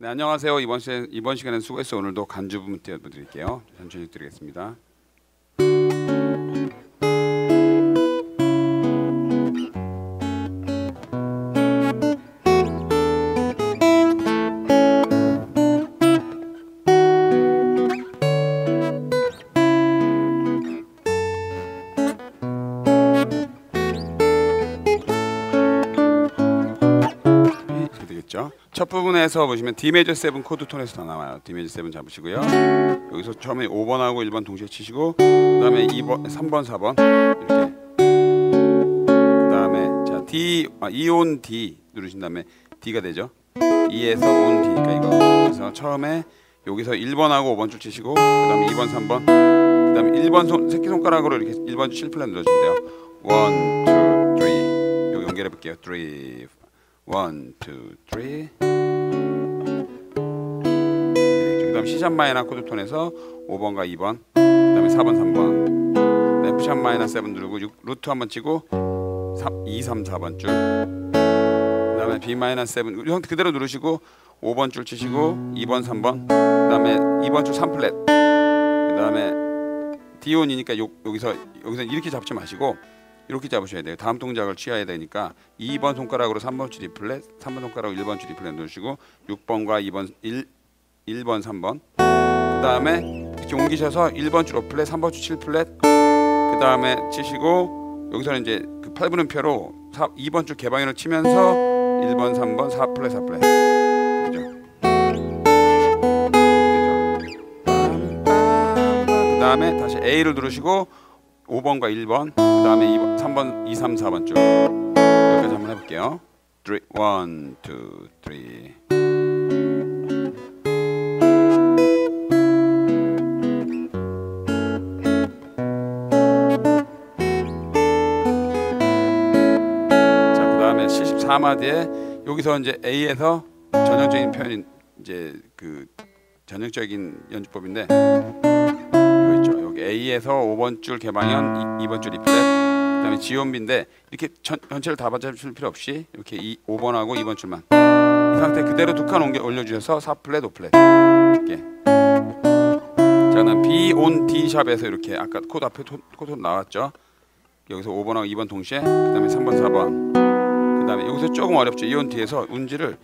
네, 안녕하세요. 이번 시 이번 시간에 수고했어. 오늘도 간주 부분 띄워드릴게요. 천천히 드리겠습니다. 첫 부분에서 보시면 D 메이저 7 코드 톤에서 다 나와요. D 메이저 7 잡으시고요. 여기서 처음에 5번하고 1번 동시에 치시고 그다음에 2번, 3번, 4번 이렇게. 그다음에 자 D 아, E on D 누르신 다음에 D가 되죠. E에서 on D니까 이거. 그래서 처음에 여기서 1번하고 5번 줄 치시고 그다음에 2번, 3번 그다음에 1번 손 새끼 손가락으로 이렇게 1번 줄 7플랫 눌러주면 돼요. 1, 2, 3 여기 연결해 볼게요. 3 one, two, three. 그 다음 C sharp 마이너 코드 톤에서 5번과 2번, 그 다음에 4번, 3번, F sharp 마이너 7 누르고 6, 루트 한번 치고 3, 2, 3, 4번 줄. 그 다음에 B 마이너 7형 그대로 누르시고 5번 줄 치시고 2번, 3번, 그 다음에 2번 줄 3플랫. 그 다음에 D on E니까 요, 여기서 여기서 이렇게 잡지 마시고 이렇게 잡으셔야 돼요. 다음 동작을 취해야 되니까 2번 손가락으로 3번 줄 D플랫, 3번 손가락으로 1번 줄 D플랫 누르시고 6번과 2번 1 1번 3번. 그다음에 이렇게 옮기셔서 1번 줄 5플랫, 3번 줄 7플랫. 그다음에 치시고 여기서는 이제 그 8분음표로 4, 2번 줄 개방현을 치면서 1번 3번 4플랫 4플랫. 그죠? 그죠? 그다음에 다시 A를 누르시고 5번과 1번, 그 다음에 2번, 3번, 2, 3, 4번 줄 여기까지 한번 해볼게요. 3, 1, 2, 3 자, 그 다음에 74마디에 여기서 이제 A에서 전형적인 표현인 이제 그 전형적인 연주법인데 A에서 5번 줄 개방현, 2번줄 3플랫, 그다음에 G on B인데 이렇게 전, 전체를 다 받아줄 필요 없이 이렇게 2, 5번하고 2번 줄만 이 상태 그대로 두 칸 올려주셔서 4플랫, 5플랫 이렇게. 자, 그다음 B 온 D 샵에서 이렇게 아까 코드 앞에 토- 코드 나왔죠. 여기서 5번하고 2번 동시에 그 다음에 3번, 4번. 그 다음에 여기서 조금 어렵죠. 이온 D에서 운지를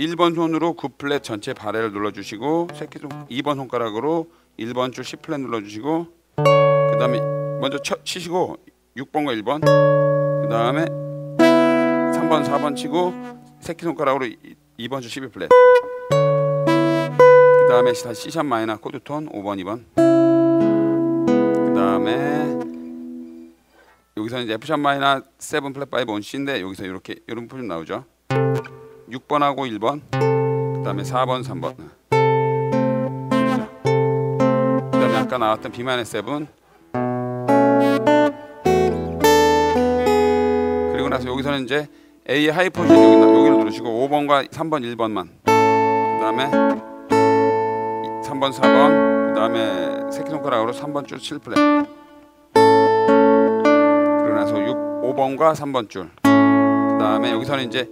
1번 손으로 9플랫 전체 바레를 눌러주시고 새끼손 2번 손가락으로 1번 줄 10플랫 눌러주시고 그 다음에 먼저 쳐, 치시고 6번과 1번 그 다음에 3번 4번 치고 새끼손가락으로 2번 줄 12플랫. 그 다음에 다시 C샵 마이너 코드톤 5번 2번. 그 다음에 여기서는 이제 F sharp 마이너 7 flat 5 on C인데 여기서 이렇게 이런 포지션 나오죠 6번하고 1번 그 다음에 4번 3번. 그 다음에 아까 나왔던 B-7 그리고 나서 여기서는 이제 A high 포지션 여기 나- 여기를 누르시고 5번과 3번 1번만. 그 다음에 3번 4번 그 다음에 새끼손가락으로 3번 줄 7플랫. 그리고 나서 6 5번과 3번 줄. 그 다음에 여기서는 이제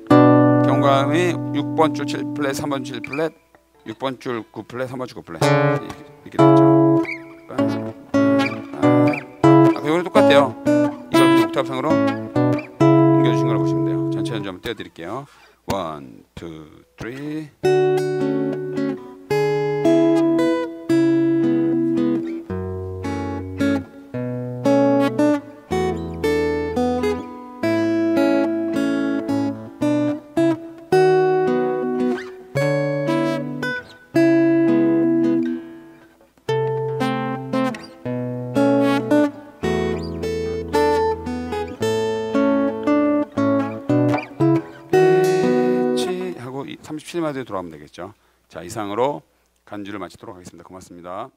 경감이 6번 줄 7플랫, 3번 줄 7플랫, 6번 줄 9플랫, 3번 줄 9플랫 이렇게, 됐죠. 아, 이거랑 똑같대요. 이걸 옥탑상으로 옮겨주신 걸 보시면 돼요. 전체 연주 한번 띄워드릴게요. 1, 2, 3 17마디에 돌아오면 되겠죠. 자 이상으로 간주를 마치도록 하겠습니다. 고맙습니다.